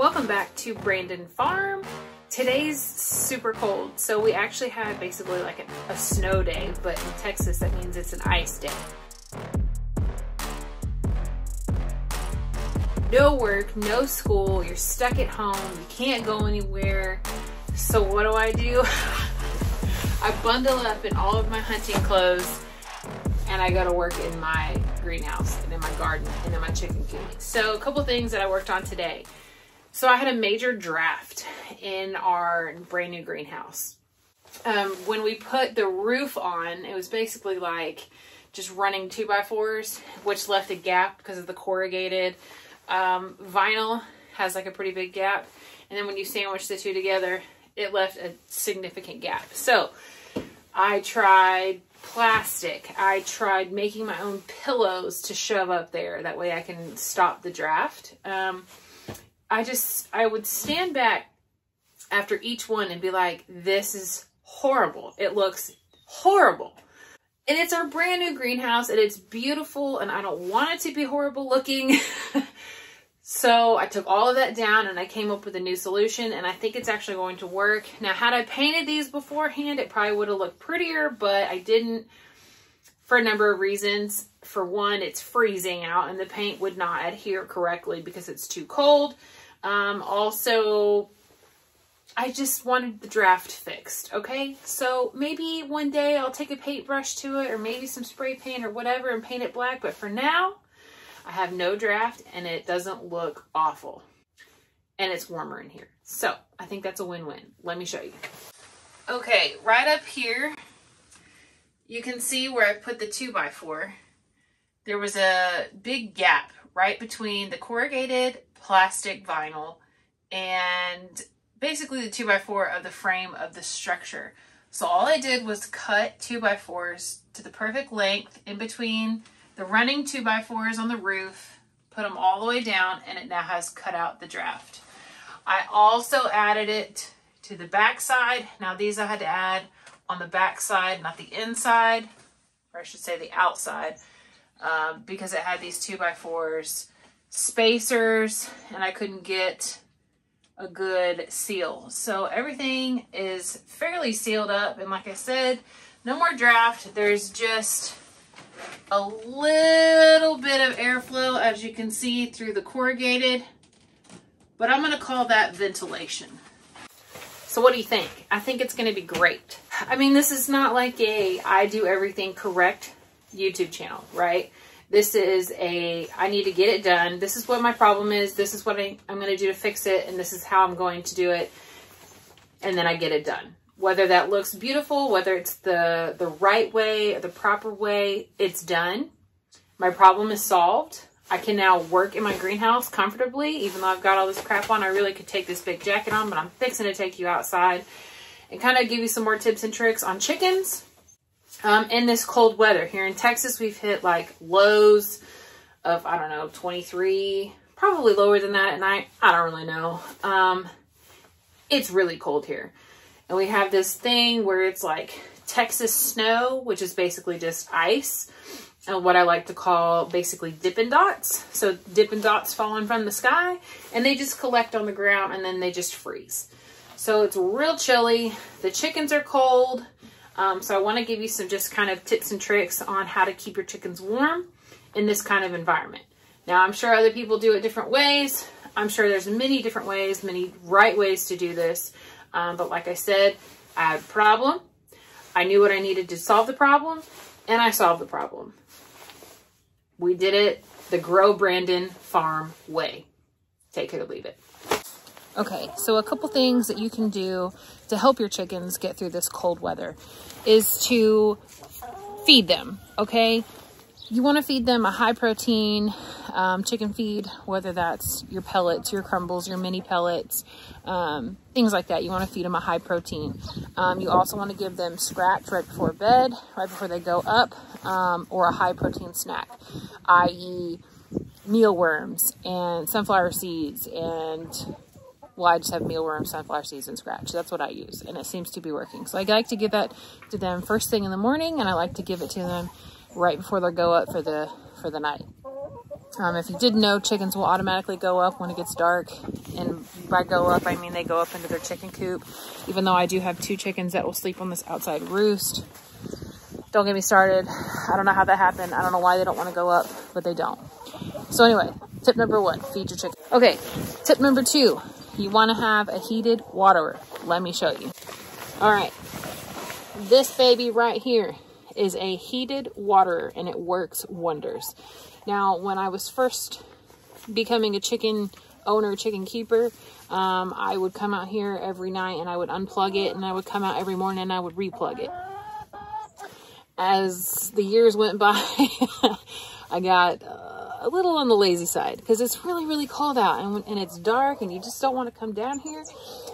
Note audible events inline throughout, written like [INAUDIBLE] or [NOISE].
Welcome back to Brandon Farm. Today's super cold, so we actually had basically like a, a snow day, but in Texas that means it's an ice day. No work, no school, you're stuck at home, you can't go anywhere. So what do I do? [LAUGHS] I bundle up in all of my hunting clothes and I go to work in my greenhouse and in my garden and in my chicken coop. So a couple things that I worked on today. So I had a major draft in our brand new greenhouse. Um, when we put the roof on, it was basically like just running two by fours, which left a gap because of the corrugated um, vinyl has like a pretty big gap. And then when you sandwich the two together, it left a significant gap. So I tried plastic. I tried making my own pillows to shove up there. That way I can stop the draft. Um, I just, I would stand back after each one and be like, this is horrible. It looks horrible. And it's our brand new greenhouse and it's beautiful and I don't want it to be horrible looking. [LAUGHS] so I took all of that down and I came up with a new solution and I think it's actually going to work. Now, had I painted these beforehand, it probably would have looked prettier, but I didn't for a number of reasons. For one, it's freezing out and the paint would not adhere correctly because it's too cold. Um, also, I just wanted the draft fixed, okay? So maybe one day I'll take a paintbrush to it or maybe some spray paint or whatever and paint it black. But for now, I have no draft and it doesn't look awful. And it's warmer in here. So I think that's a win-win. Let me show you. Okay, right up here, you can see where I put the 2x4. There was a big gap right between the corrugated plastic vinyl and basically the 2x4 of the frame of the structure. So all I did was cut 2x4s to the perfect length in between the running 2x4s on the roof, put them all the way down, and it now has cut out the draft. I also added it to the back side. Now these I had to add on the back side, not the inside, or I should say the outside, um, because it had these 2x4s spacers and I couldn't get a good seal. So everything is fairly sealed up. And like I said, no more draft. There's just a little bit of airflow, as you can see, through the corrugated. But I'm to call that ventilation. So what do you think? I think it's to be great. I mean, this is not like a I do everything correct YouTube channel, right? This is a, I need to get it done. This is what my problem is. This is what I, I'm going to do to fix it. And this is how I'm going to do it. And then I get it done. Whether that looks beautiful, whether it's the, the right way or the proper way, it's done. My problem is solved. I can now work in my greenhouse comfortably, even though I've got all this crap on. I really could take this big jacket on, but I'm fixing to take you outside and kind of give you some more tips and tricks on chickens um, in this cold weather. Here in Texas, we've hit like lows of, I don't know, 23, probably lower than that at night. I don't really know. Um, it's really cold here. And we have this thing where it's like Texas snow, which is basically just ice. And what I like to call basically Dippin' Dots. So Dippin' Dots falling from the sky and they just collect on the ground and then they just freeze. So it's real chilly. The chickens are cold. Um, so I want to give you some just kind of tips and tricks on how to keep your chickens warm in this kind of environment. Now, I'm sure other people do it different ways. I'm sure there's many different ways, many right ways to do this. Um, but like I said, I had a problem. I knew what I needed to solve the problem, and I solved the problem. We did it the Grow Brandon Farm way. Take it or leave it. Okay, so a couple things that you can do to help your chickens get through this cold weather is to feed them, okay? You want to feed them a high protein um, chicken feed, whether that's your pellets, your crumbles, your mini pellets, um, things like that. You want to feed them a high protein. Um, you also want to give them scratch right before bed, right before they go up, um, or a high protein snack, i.e. mealworms and sunflower seeds and well, I just have mealworm, sunflower seeds, and scratch. That's what I use, and it seems to be working. So I like to give that to them first thing in the morning, and I like to give it to them right before they go up for the for the night. Um, if you didn't know, chickens will automatically go up when it gets dark. And by go up, I mean they go up into their chicken coop. Even though I do have two chickens that will sleep on this outside roost. Don't get me started. I don't know how that happened. I don't know why they don't want to go up, but they don't. So anyway, tip number one, feed your chicken. Okay, tip number two, you want to have a heated waterer. Let me show you. All right, this baby right here is a heated waterer and it works wonders. Now, when I was first becoming a chicken owner, chicken keeper, um, I would come out here every night and I would unplug it and I would come out every morning and I would replug it. As the years went by, [LAUGHS] I got uh, a little on the lazy side because it's really, really cold out and, and it's dark and you just don't want to come down here,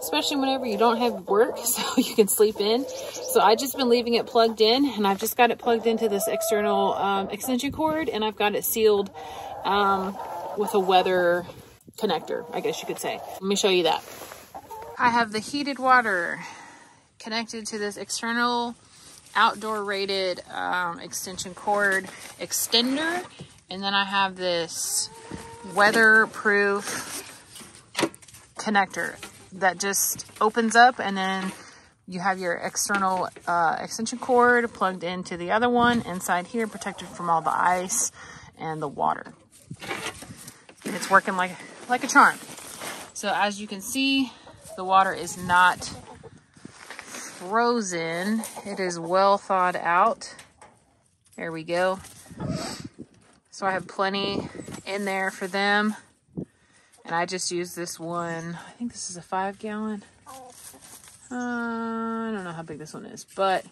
especially whenever you don't have work [LAUGHS] so you can sleep in. So I've just been leaving it plugged in and I've just got it plugged into this external um, extension cord and I've got it sealed um, with a weather connector, I guess you could say. Let me show you that. I have the heated water connected to this external outdoor rated um, extension cord extender. And then I have this weatherproof connector that just opens up and then you have your external uh, extension cord plugged into the other one inside here, protected from all the ice and the water. And it's working like, like a charm. So as you can see, the water is not frozen. It is well thawed out. There we go. So I have plenty in there for them. And I just use this one. I think this is a five gallon. Uh, I don't know how big this one is, but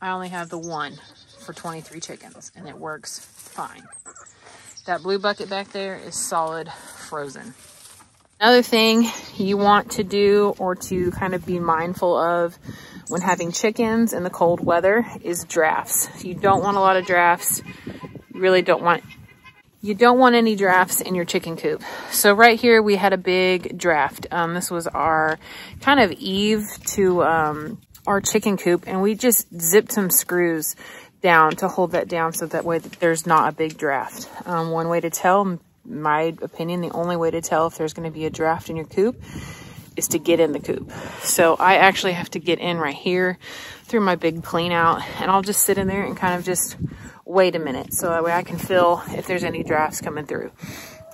I only have the one for 23 chickens and it works fine. That blue bucket back there is solid frozen. Another thing you want to do or to kind of be mindful of when having chickens in the cold weather is drafts. You don't want a lot of drafts. Really don't want you don't want any drafts in your chicken coop. So right here we had a big draft. Um, this was our kind of eave to um, our chicken coop and we just zipped some screws down to hold that down so that way that there's not a big draft. Um, one way to tell my opinion, the only way to tell if there's going to be a draft in your coop is to get in the coop. So I actually have to get in right here through my big clean out and I'll just sit in there and kind of just wait a minute so that way I can feel if there's any drafts coming through.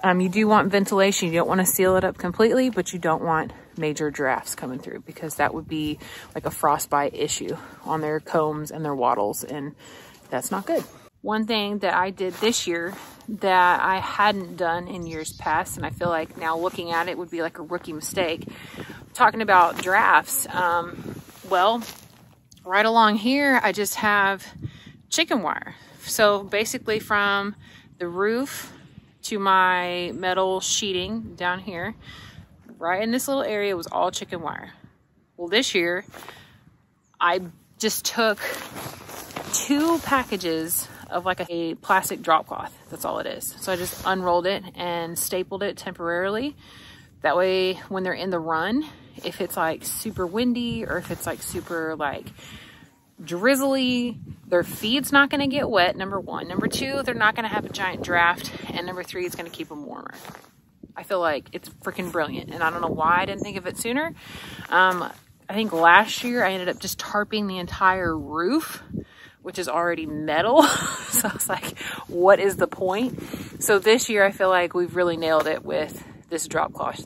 Um, you do want ventilation. You don't want to seal it up completely, but you don't want major drafts coming through because that would be like a frostbite issue on their combs and their wattles and that's not good. One thing that I did this year that I hadn't done in years past, and I feel like now looking at it would be like a rookie mistake. Talking about drafts, um, well, right along here, I just have chicken wire. So basically from the roof to my metal sheeting down here, right in this little area was all chicken wire. Well, this year, I just took two packages of like a, plastic drop cloth. That's all it is. So I just unrolled it and stapled it temporarily. That way when they're in the run, if it's like super windy or if it's like super like drizzly, their feed's not going to get wet, number one. Number two, they're not going to have a giant draft. And number three, it's going to keep them warmer. I feel like it's freaking brilliant. And I don't know why I didn't think of it sooner. Um, I think last year I ended up just tarping the entire roof which is already metal. [LAUGHS] so I was like, what is the point? So this year I feel like we've really nailed it with this drop cloth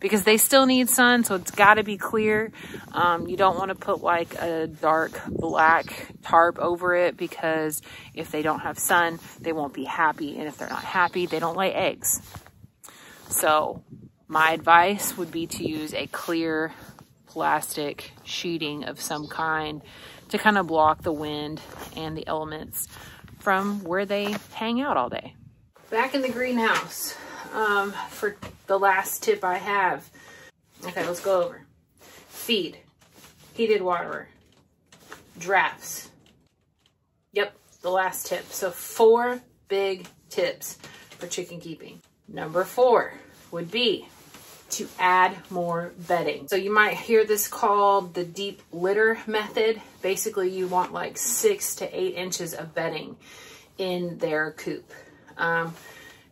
because they still need sun. So it's got to be clear. Um, you don't want to put like a dark black tarp over it because if they don't have sun, they won't be happy. And if they're not happy, they don't lay eggs. So my advice would be to use a clear plastic sheeting of some kind to kind of block the wind and the elements from where they hang out all day. Back in the greenhouse um, for the last tip I have. Okay, let's go over. Feed, heated water, drafts. Yep, the last tip. So four big tips for chicken keeping. Number four would be to add more bedding. So you might hear this called the deep litter method. Basically, you want like six to eight inches of bedding in their coop. Um,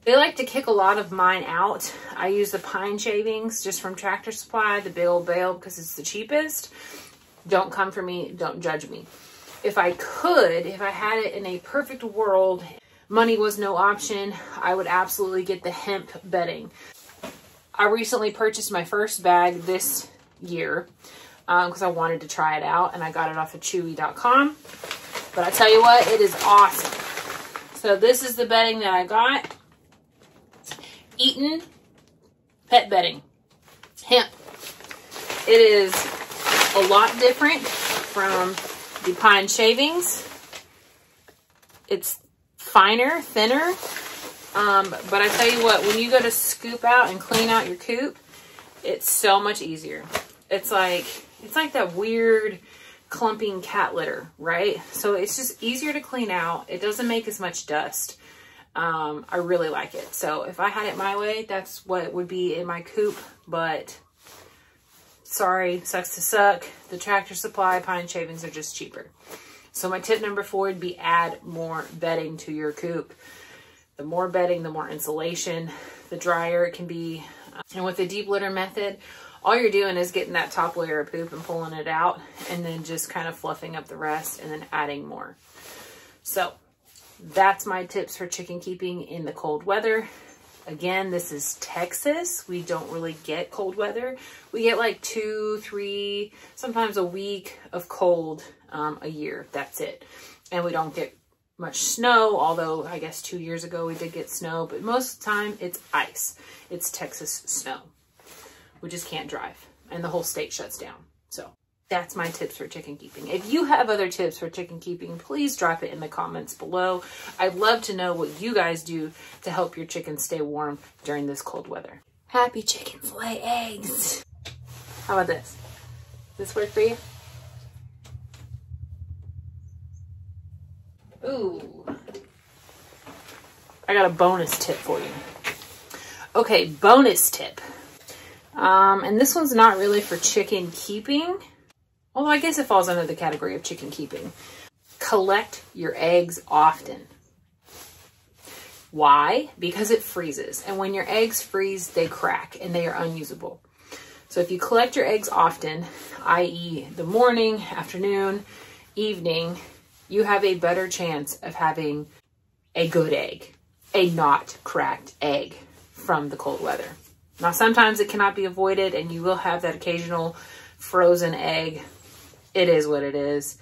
They like to kick a lot of mine out. I use the pine shavings just from Tractor Supply, the big old bale because it's the cheapest. Don't come for me, don't judge me. If I could, if I had it in a perfect world, money was no option, I would absolutely get the hemp bedding. I recently purchased my first bag this year because um, I wanted to try it out and I got it off of chewy.com. But I tell you what, it is awesome. So this is the bedding that I got. Eaton pet bedding. Hemp. It is a lot different from the pine shavings. It's finer, thinner. Um, but I tell you what, when you go to scoop out and clean out your coop, it's so much easier. It's like, it's like that weird clumping cat litter, right? So it's just easier to clean out. It doesn't make as much dust. Um, I really like it. So if I had it my way, that's what would be in my coop. But sorry, sucks to suck. The tractor supply pine shavings are just cheaper. So my tip number four would be add more bedding to your coop. The more bedding, the more insulation, the drier it can be. And with the deep litter method, all you're doing is getting that top layer of poop and pulling it out and then just kind of fluffing up the rest and then adding more. So that's my tips for chicken keeping in the cold weather. Again, this is Texas. We don't really get cold weather. We get like two, three, sometimes a week of cold um, a year. That's it. And we don't get much snow, although I guess two years ago we did get snow, but most of the time it's ice. It's Texas snow. We just can't drive and the whole state shuts down. So that's my tips for chicken keeping. If you have other tips for chicken keeping, please drop it in the comments below. I'd love to know what you guys do to help your chickens stay warm during this cold weather. Happy chickens lay eggs. How about this? This work for you? Ooh. I got a bonus tip for you. Okay, bonus tip. Um, and this one's not really for chicken keeping. Although I guess it falls under the category of chicken keeping. Collect your eggs often. Why? Because it freezes. And when your eggs freeze, they crack and they are unusable. So if you collect your eggs often, i.e. the morning, afternoon, evening, you have a better chance of having a good egg, a not cracked egg from the cold weather. Now, sometimes it cannot be avoided and you will have that occasional frozen egg. It is what it is.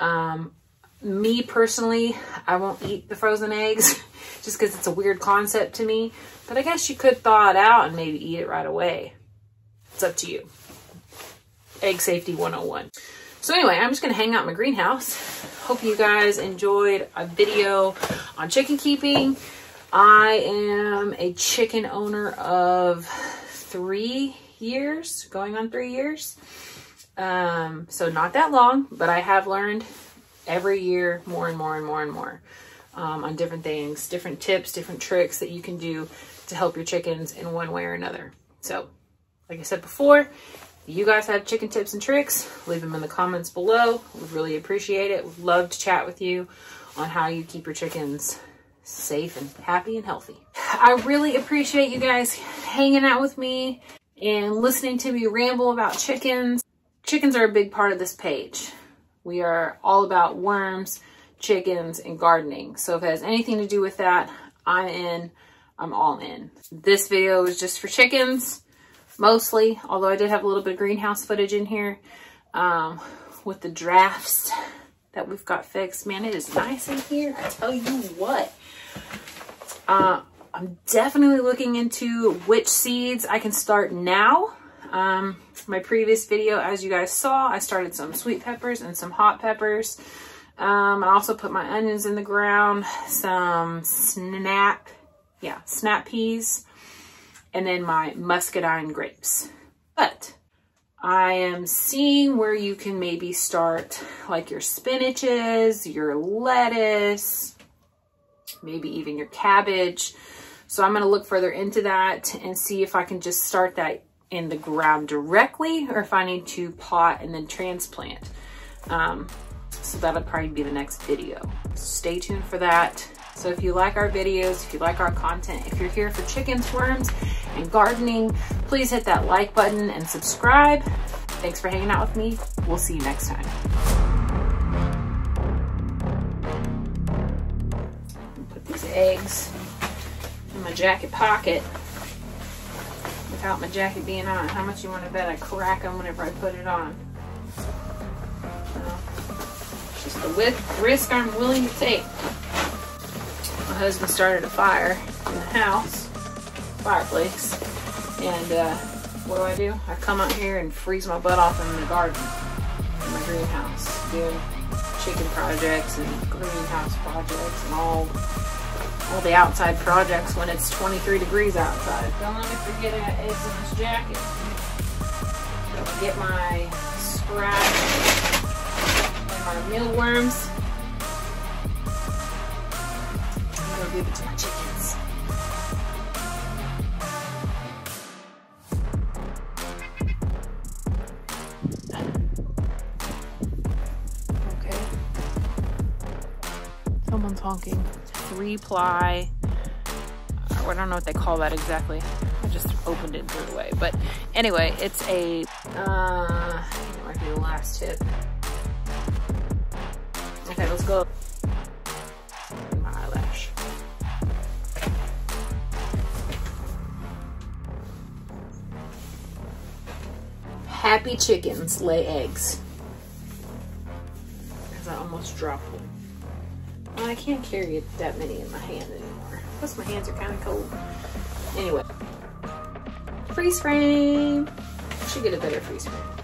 Um, me personally, I won't eat the frozen eggs [LAUGHS] just because it's a weird concept to me. But I guess you could thaw it out and maybe eat it right away. It's up to you. Egg safety 101. So anyway, I'm just going to hang out in my greenhouse. Hope you guys enjoyed a video on chicken keeping. I am a chicken owner of three years, going on three years. Um, so not that long, but I have learned every year more and more and more and more um, on different things, different tips, different tricks that you can do to help your chickens in one way or another. So like I said before, you guys have chicken tips and tricks, leave them in the comments below. We'd really appreciate it. We'd love to chat with you on how you keep your chickens safe and happy and healthy. I really appreciate you guys hanging out with me and listening to me ramble about chickens. Chickens are a big part of this page. We are all about worms, chickens, and gardening. So if it has anything to do with that, I'm in. I'm all in. This video is just for chickens, mostly, although I did have a little bit of greenhouse footage in here um, with the drafts that we've got fixed. Man, it is nice in here. I tell you what. Uh, I'm definitely looking into which seeds I can start now. Um, my previous video, as you guys saw, I started some sweet peppers and some hot peppers. Um, I also put my onions in the ground, some snap, yeah, snap peas, and then my muscadine grapes. But I am seeing where you can maybe start like your spinaches, your lettuce, maybe even your cabbage. So I'm going to look further into that and see if I can just start that in the ground directly or if I need to pot and then transplant. Um, so that'll probably be the next video. Stay tuned for that. So if you like our videos, if you like our content, if you're here for chickens, worms, and gardening, please hit that like button and subscribe. Thanks for hanging out with me. We'll see you next time. Put these eggs in my jacket pocket without my jacket being on. How much you want to bet I crack them whenever I put it on? just the risk I'm willing to take. My husband started a fire in the house, fireplace, and uh, what do I do? I come out here and freeze my butt off in the garden, in my greenhouse, doing chicken projects and greenhouse projects and all all the outside projects when it's 23 degrees outside. Don't let me forget I got eggs in this jacket. Get my scratch our mealworms. I'm gonna give it to my chickens. Okay. Someone's honking. Three ply. Uh, I don't know what they call that exactly. I just opened it and threw it away. But anyway, it's a, uh, might be the last tip. Okay, let's go. My eyelash. Happy chickens lay eggs. Because I almost dropped one. Well, I can't carry it that many in my hand anymore. Plus my hands are kind of cold. Anyway. Freeze frame. Should get a better freeze frame.